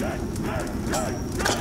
Hey! Hey! Hey!